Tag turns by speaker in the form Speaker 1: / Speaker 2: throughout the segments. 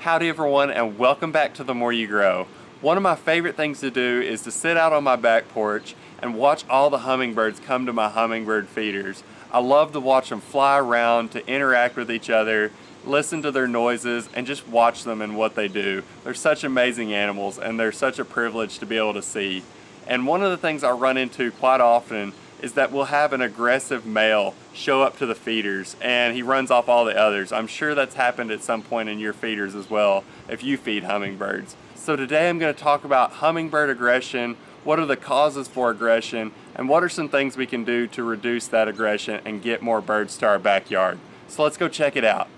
Speaker 1: Howdy everyone and welcome back to The More You Grow. One of my favorite things to do is to sit out on my back porch and watch all the hummingbirds come to my hummingbird feeders. I love to watch them fly around, to interact with each other, listen to their noises, and just watch them and what they do. They're such amazing animals and they're such a privilege to be able to see. And one of the things I run into quite often is that we'll have an aggressive male show up to the feeders and he runs off all the others. I'm sure that's happened at some point in your feeders as well if you feed hummingbirds. So today I'm going to talk about hummingbird aggression, what are the causes for aggression, and what are some things we can do to reduce that aggression and get more birds to our backyard. So let's go check it out.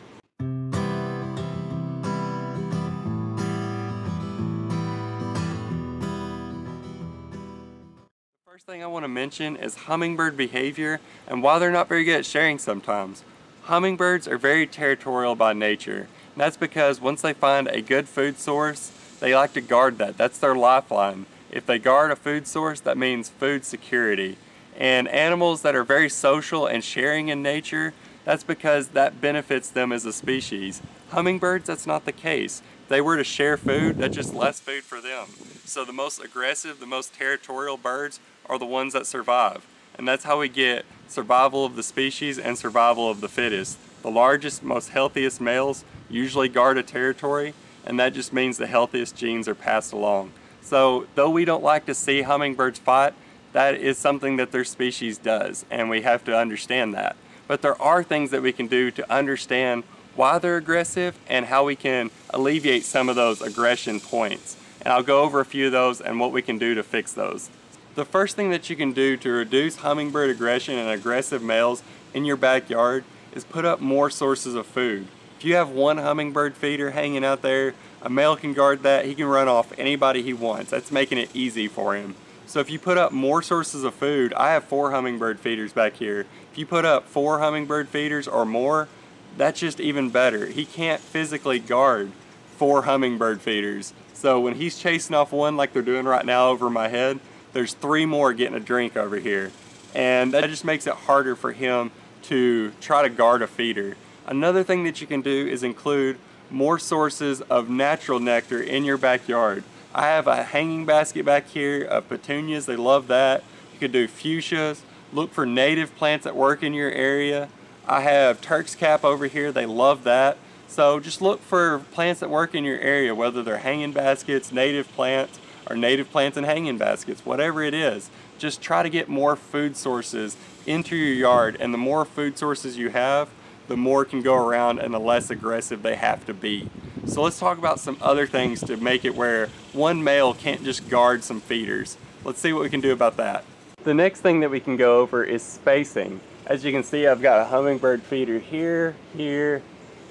Speaker 1: First thing I want to mention is hummingbird behavior and why they're not very good at sharing sometimes. Hummingbirds are very territorial by nature. And that's because once they find a good food source, they like to guard that. That's their lifeline. If they guard a food source, that means food security. And animals that are very social and sharing in nature, that's because that benefits them as a species. Hummingbirds, that's not the case. If they were to share food, that's just less food for them. So the most aggressive, the most territorial birds are the ones that survive. And that's how we get survival of the species and survival of the fittest. The largest, most healthiest males usually guard a territory, and that just means the healthiest genes are passed along. So though we don't like to see hummingbirds fight, that is something that their species does, and we have to understand that. But there are things that we can do to understand why they're aggressive and how we can alleviate some of those aggression points. And I'll go over a few of those and what we can do to fix those. The first thing that you can do to reduce hummingbird aggression and aggressive males in your backyard is put up more sources of food. If you have one hummingbird feeder hanging out there, a male can guard that. He can run off anybody he wants. That's making it easy for him. So if you put up more sources of food, I have four hummingbird feeders back here. If you put up four hummingbird feeders or more, that's just even better. He can't physically guard four hummingbird feeders. So when he's chasing off one like they're doing right now over my head, there's three more getting a drink over here. And that just makes it harder for him to try to guard a feeder. Another thing that you can do is include more sources of natural nectar in your backyard. I have a hanging basket back here of petunias, they love that. You could do fuchsias, look for native plants that work in your area. I have Turk's cap over here, they love that. So just look for plants that work in your area, whether they're hanging baskets, native plants, or native plants and hanging baskets, whatever it is. Just try to get more food sources into your yard and the more food sources you have, the more can go around and the less aggressive they have to be. So let's talk about some other things to make it where one male can't just guard some feeders. Let's see what we can do about that. The next thing that we can go over is spacing. As you can see, I've got a hummingbird feeder here, here,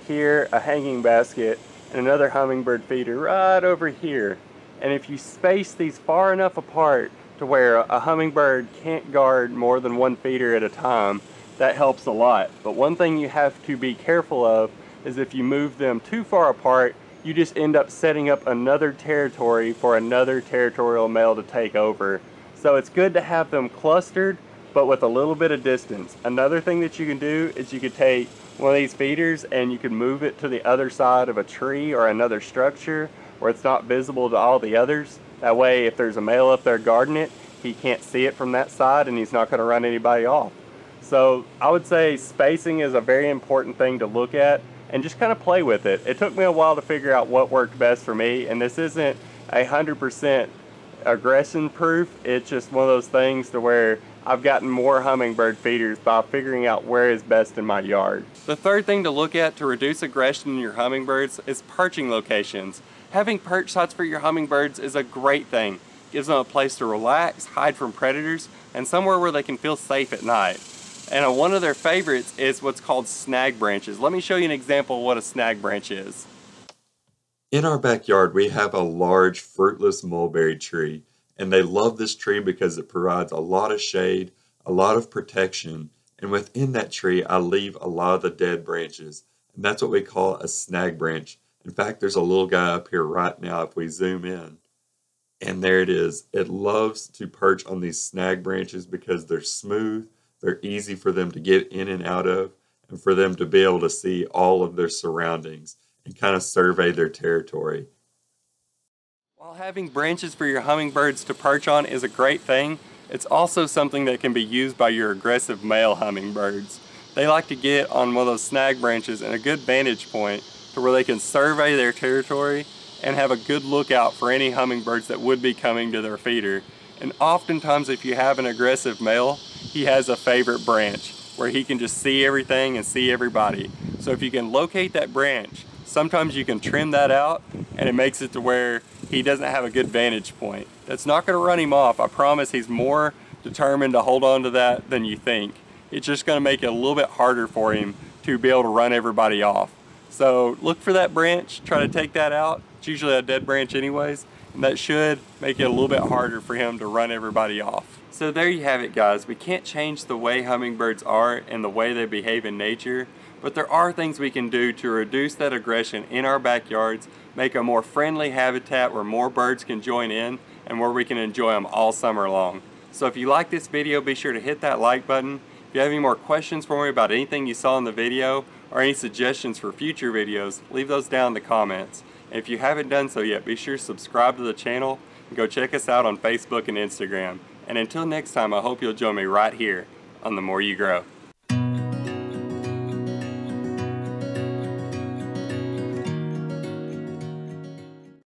Speaker 1: here, a hanging basket, and another hummingbird feeder right over here. And if you space these far enough apart to where a hummingbird can't guard more than one feeder at a time, that helps a lot. But one thing you have to be careful of is if you move them too far apart, you just end up setting up another territory for another territorial male to take over. So it's good to have them clustered, but with a little bit of distance. Another thing that you can do is you could take one of these feeders and you can move it to the other side of a tree or another structure where it's not visible to all the others. That way, if there's a male up there guarding it, he can't see it from that side and he's not going to run anybody off. So I would say spacing is a very important thing to look at and just kind of play with it. It took me a while to figure out what worked best for me and this isn't a 100% aggression proof. It's just one of those things to where I've gotten more hummingbird feeders by figuring out where is best in my yard. The third thing to look at to reduce aggression in your hummingbirds is perching locations. Having perch sites for your hummingbirds is a great thing. Gives them a place to relax, hide from predators, and somewhere where they can feel safe at night. And uh, one of their favorites is what's called snag branches. Let me show you an example of what a snag branch is.
Speaker 2: In our backyard, we have a large fruitless mulberry tree, and they love this tree because it provides a lot of shade, a lot of protection, and within that tree, I leave a lot of the dead branches, and that's what we call a snag branch. In fact, there's a little guy up here right now if we zoom in. And there it is. It loves to perch on these snag branches because they're smooth, they're easy for them to get in and out of, and for them to be able to see all of their surroundings. and kind of survey their territory.
Speaker 1: While having branches for your hummingbirds to perch on is a great thing, it's also something that can be used by your aggressive male hummingbirds. They like to get on one of those snag branches and a good vantage point to where they can survey their territory and have a good lookout for any hummingbirds that would be coming to their feeder. And oftentimes if you have an aggressive male, he has a favorite branch where he can just see everything and see everybody. So if you can locate that branch, sometimes you can trim that out and it makes it to where he doesn't have a good vantage point. That's not gonna run him off. I promise he's more determined to hold on to that than you think. It's just gonna make it a little bit harder for him to be able to run everybody off. So look for that branch, try to take that out. It's usually a dead branch anyways, and that should make it a little bit harder for him to run everybody off. So there you have it guys. We can't change the way hummingbirds are and the way they behave in nature, but there are things we can do to reduce that aggression in our backyards, make a more friendly habitat where more birds can join in and where we can enjoy them all summer long. So if you like this video, be sure to hit that like button. If you have any more questions for me about anything you saw in the video or any suggestions for future videos, leave those down in the comments. And if you haven't done so yet, be sure to subscribe to the channel and go check us out on Facebook and Instagram. And until next time, I hope you'll join me right here on The More You Grow.